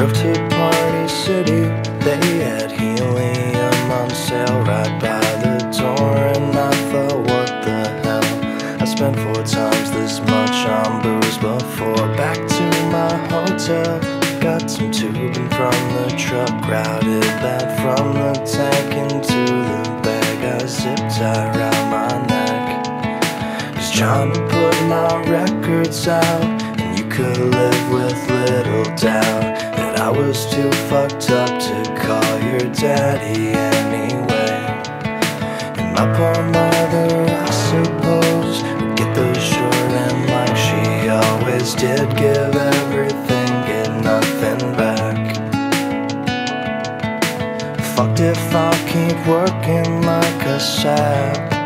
Drove to Party City, they had helium on sale right by the door, and I thought, what the hell? I spent four times this much on booze before. Back to my hotel, got some tubing from the truck, routed that from the tank into the bag. I zip tie around my neck, cause Jon put my records out, and you could live with little doubt I was too fucked up to call your daddy anyway. And my poor mother, I suppose, would get the short end like she always did. Give everything, get nothing back. Fucked if I keep working like a sap.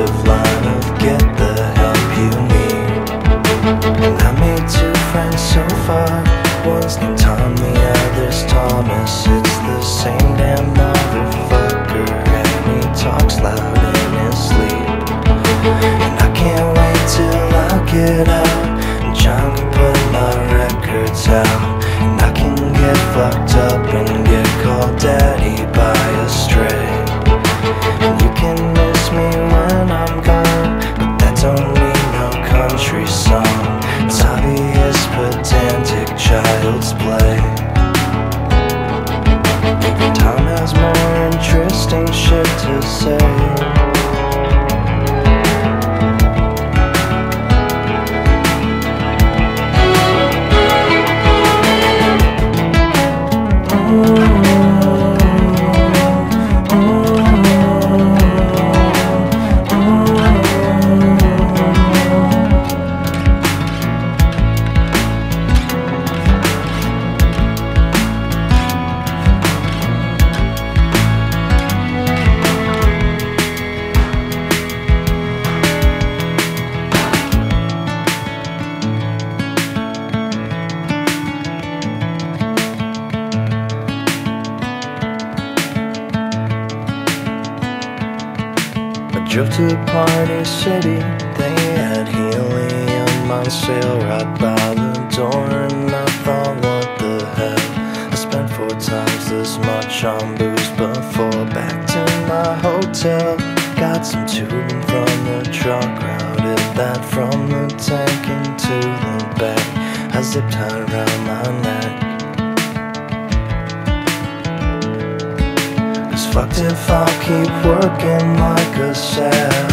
Dismissive line of get the help you need. And I made two friends so far. One's named Tom, the other's Thomas. It's the same damn motherfucker, and he talks loud in his sleep. And I can't wait till I get out. And Jon can put my records out. And I can get fucked up and get called daddy country song. Obvious pedantic child's play. To Party City, they had helium on sale right by the door, and I thought, what the hell? I spent four times this much on booze before. Back to my hotel, got some tubing from the truck, routed that from the tank into the bag. I zip tied around my neck. If I'll keep working like a sap